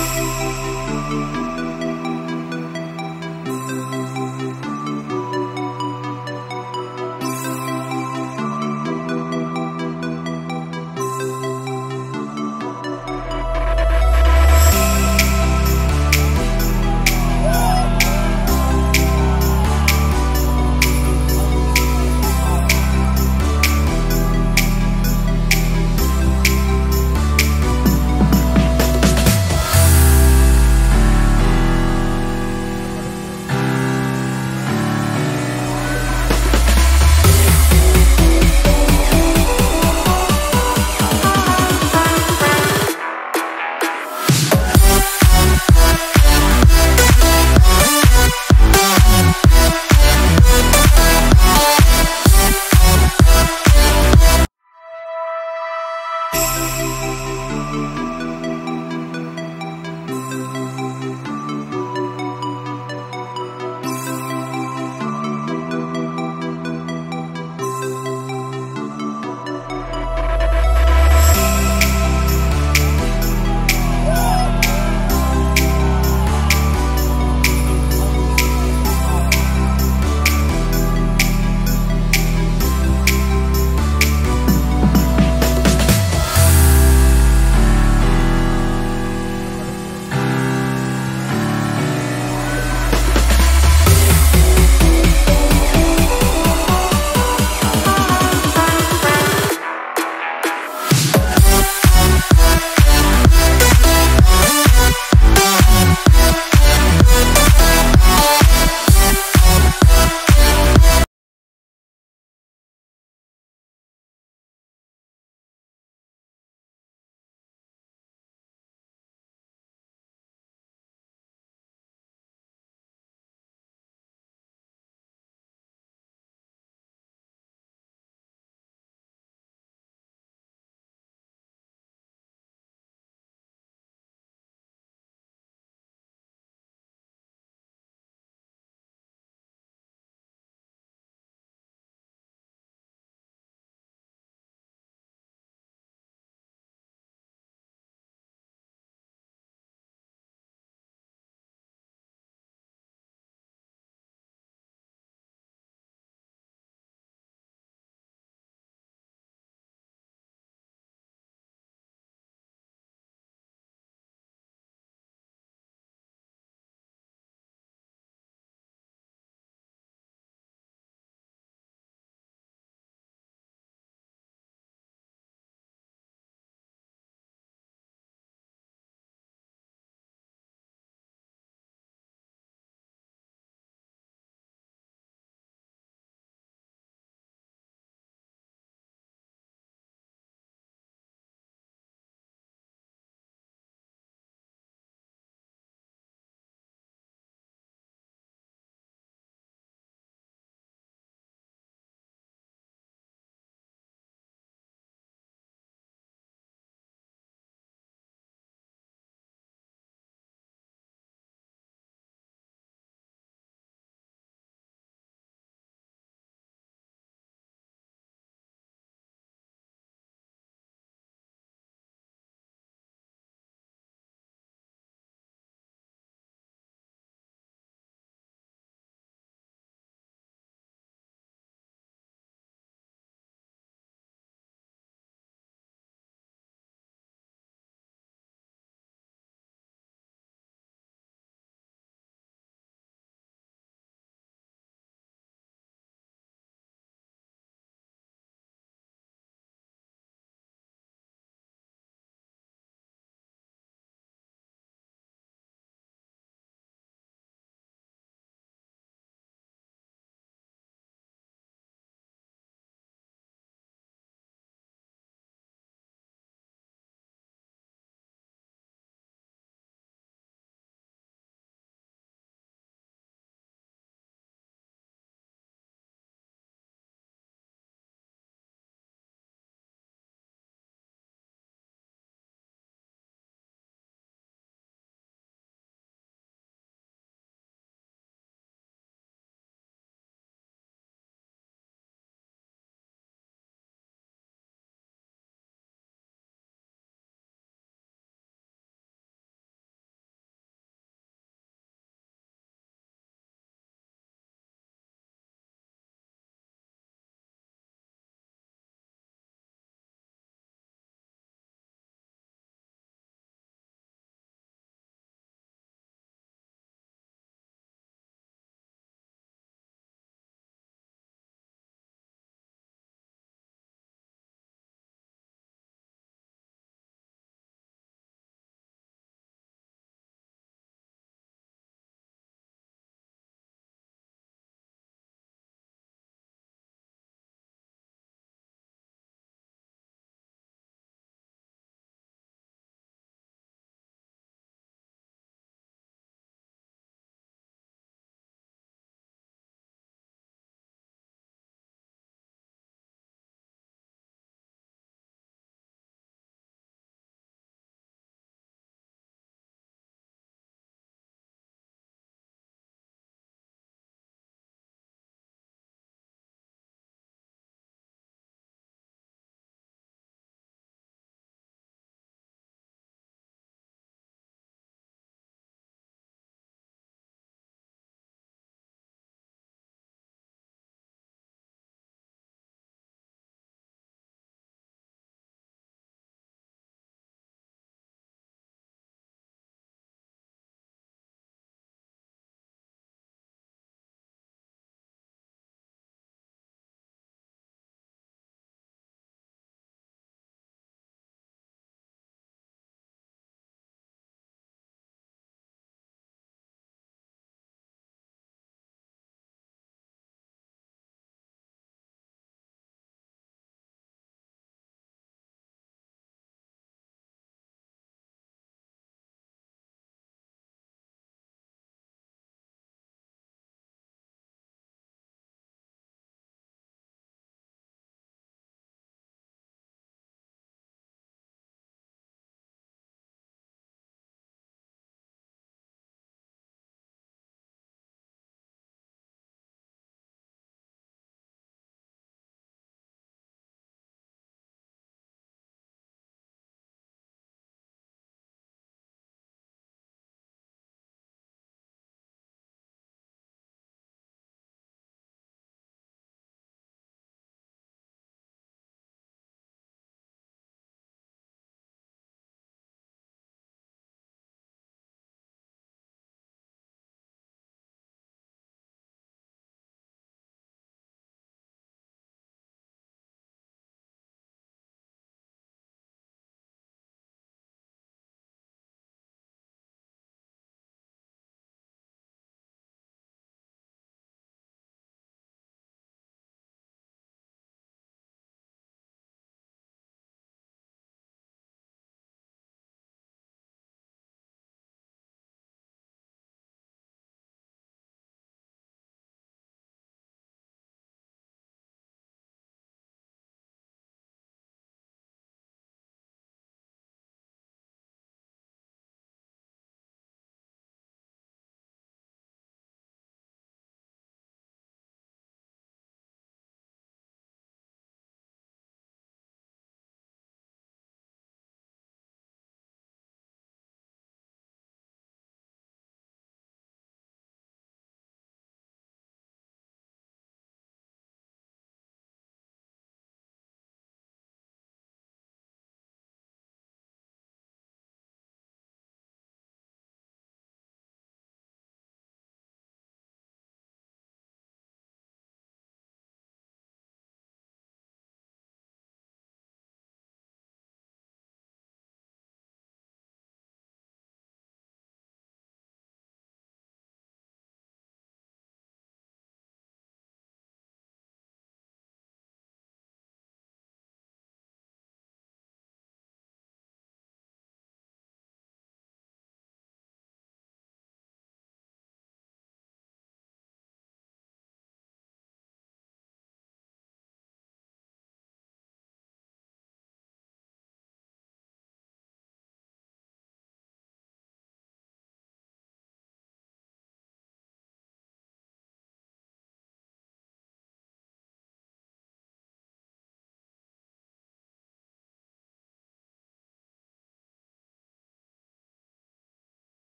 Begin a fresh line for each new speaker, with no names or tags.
Música